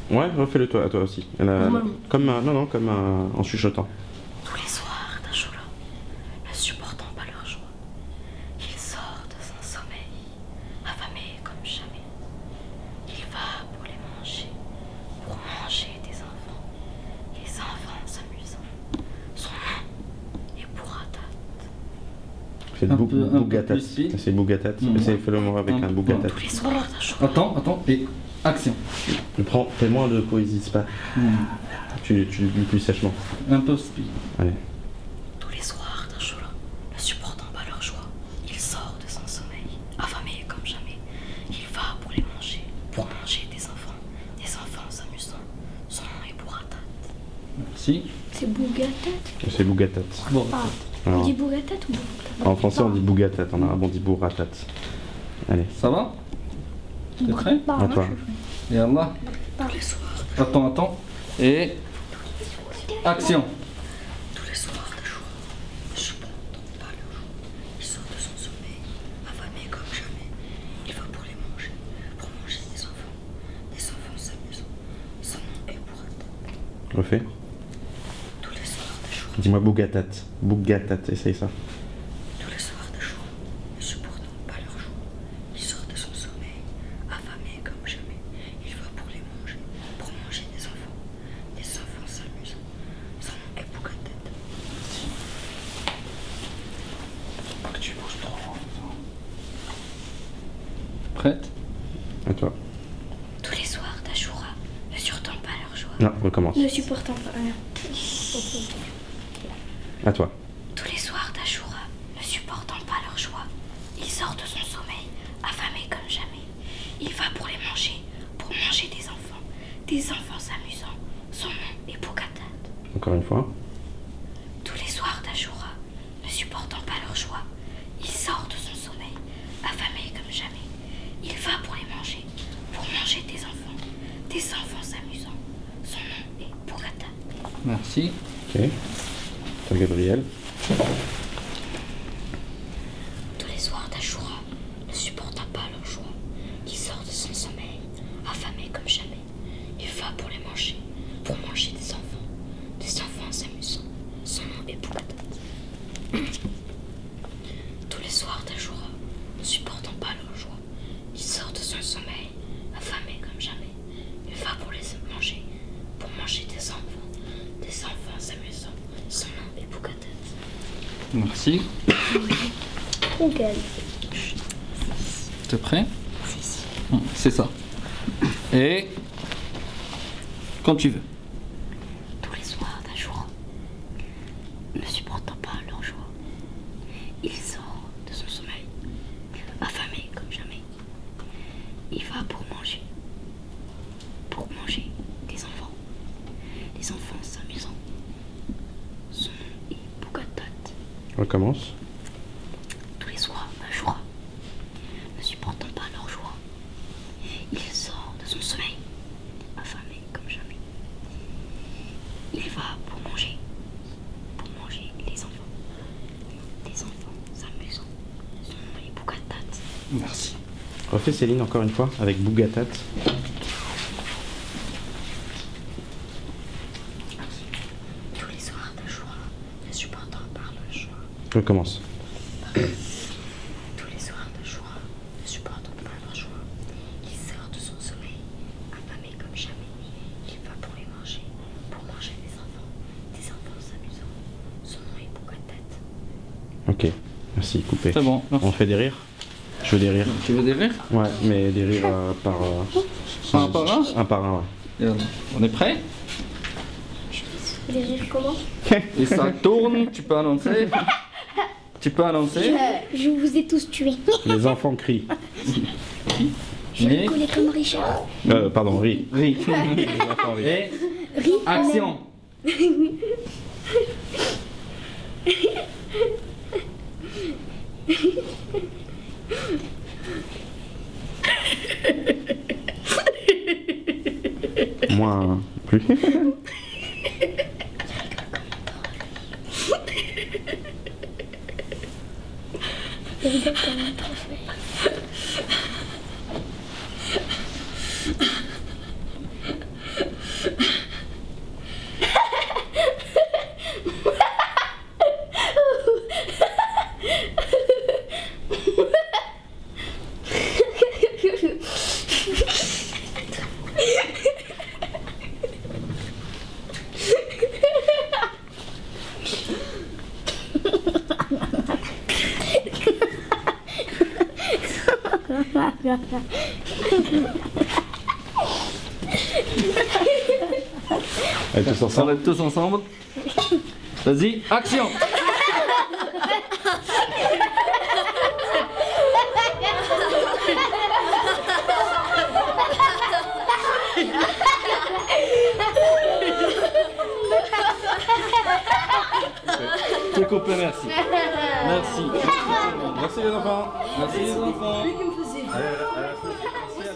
Speaker 6: Ouais, refais-le toi, à toi aussi. Elle a-
Speaker 25: Normalement.
Speaker 6: comme un- non, non, comme un- en chuchotant.
Speaker 10: Tous les soirs d'Ashura, ne supportant pas leur joie, il sort de son sommeil, affamé comme jamais. Il va pour les manger, pour manger des enfants, les enfants s'amusant. Son nom est Bouratat.
Speaker 6: C'est le bou- bougatat. C'est bougatat.
Speaker 4: Mhm.
Speaker 6: C'est fais-le moi avec un bougatat.
Speaker 10: Tous les soirs d'Ashura,
Speaker 4: Attends, attends, et action.
Speaker 6: Le prends, fais moins de poésie, c'est pas. Tu, tu le dis plus sèchement.
Speaker 4: Un peu.
Speaker 6: Allez.
Speaker 10: tous les soirs d'Ashura, ne supportant pas leur joie, il sort de son sommeil, affamé comme jamais. Il va pour les manger, pour manger des enfants, des enfants s'amusant. Son nom est Bouratat.
Speaker 4: Merci.
Speaker 12: C'est Bougatat.
Speaker 6: C'est bougatat.
Speaker 4: Bon.
Speaker 12: Ah.
Speaker 10: On dit bourgatat ou
Speaker 6: en français, on dit bougatat. En arabe, on dit bourratat. Allez.
Speaker 4: Ça va? T'es prêt?
Speaker 6: À toi.
Speaker 4: Et Allah
Speaker 10: Tous les soirs.
Speaker 4: Attends, attends. Et. Action
Speaker 26: Tous les soirs d'Achoura, ne supportant pas le jour, il sort de son sommeil, affamé comme jamais. Il va pour les manger, pour manger des enfants. Des enfants s'amusant. Son nom est Bourata.
Speaker 6: Refais.
Speaker 26: Tous les soirs d'Achoura,
Speaker 6: Dis-moi bougatat. Bougatat, essaye ça.
Speaker 26: tous les soirs d'Achoura, ne supportant pas leur jour, il sort de son sommeil, affamé comme jamais. Il va pour les manger, pour manger des enfants. Des enfants s'amusant. Son nom est Bourata.
Speaker 4: Pas que tu bouges trop. Prête?
Speaker 6: À toi.
Speaker 10: Tous les soirs d'Achoura, ne surtant pas leur joie.
Speaker 6: Non, recommence.
Speaker 10: Ne supportant pas.
Speaker 6: À toi.
Speaker 10: Tous les soirs d'Achoura, ne supportant pas leur joie, il sort de son sommeil, affamé comme jamais. Il va pour les manger, pour manger des enfants, des enfants s'amusant. Son nom est Boukatat.
Speaker 6: Encore une fois.
Speaker 10: Tous les soirs d'Achoura, ne supportant pas leur joie, il sort de son sommeil, affamé comme jamais. Il va pour les manger, pour manger des enfants, des enfants s'amusant. Son nom est Boukatat.
Speaker 4: Merci.
Speaker 6: Ok. Gabriel.
Speaker 10: Tous les soirs d'Achoura, ne supportant pas leur joie, il sort de son sommeil, affamé comme jamais. Il va pour les manger, pour manger des enfants, des enfants s'amusant. Son nom est Boukatat. Tous les soirs d'Achoura, ne supportant pas leur joie, il sort de son sommeil, affamé comme jamais. Il va pour les manger, pour manger des enfants, des enfants s'amusant. Son nom est Boukatat.
Speaker 4: Merci.
Speaker 10: Google.
Speaker 4: T'es prêt Hum, C'est ça. Et. Quand tu veux.
Speaker 10: tous les soirs d'Achoura. Ne supportant pas leur joie, il sort de son sommeil, affamé comme jamais. Il va pour manger, pour manger des enfants, des enfants s'amusant. Son nom est Boukatat.
Speaker 6: Recommence.
Speaker 10: Tous les soirs d'Achoura, ne supportant pas leur joie, il sort de son sommeil, affamé comme jamais. Il va pour manger, pour manger les enfants, des enfants s'amusant. Son nom est Boukatat.
Speaker 4: Merci.
Speaker 6: Refais Céline encore une fois avec bougatat.
Speaker 10: Tous les soirs d'Achoura, ne supportant pas leur joie,
Speaker 6: Recommence.
Speaker 10: tous les soirs d'Achoura, ne supportant pas leur joie, il sort de son sommeil, affamé comme jamais. Il va pour les manger, pour manger des enfants, des enfants s'amusant. Son nom est Boukatat.
Speaker 6: Ok. Merci, coupé.
Speaker 4: C'est bon, merci.
Speaker 6: On fait des rires? Je veux des rires.
Speaker 4: Tu veux des rires
Speaker 6: Ouais, mais des rires euh, par. euh,
Speaker 4: Un par un
Speaker 6: Un par un, ouais.
Speaker 4: On est prêt
Speaker 10: Les rires comment
Speaker 4: Et ça tourne, tu peux annoncer Tu peux annoncer
Speaker 10: Je vous ai tous tués.
Speaker 6: Les enfants crient.
Speaker 10: Je vais coller comme Richard.
Speaker 6: Euh, pardon, rient.
Speaker 4: Ris.
Speaker 6: Les enfants rient.
Speaker 4: Et
Speaker 10: Ris,
Speaker 4: action
Speaker 6: Moins. Plus.
Speaker 10: Il rigole comme un parfait.
Speaker 6: Allez, tous
Speaker 4: On
Speaker 6: ensemble.
Speaker 4: est tous ensemble. Vas-y, action merci. Merci. Merci les enfants. Merci les enfants. É, é, é,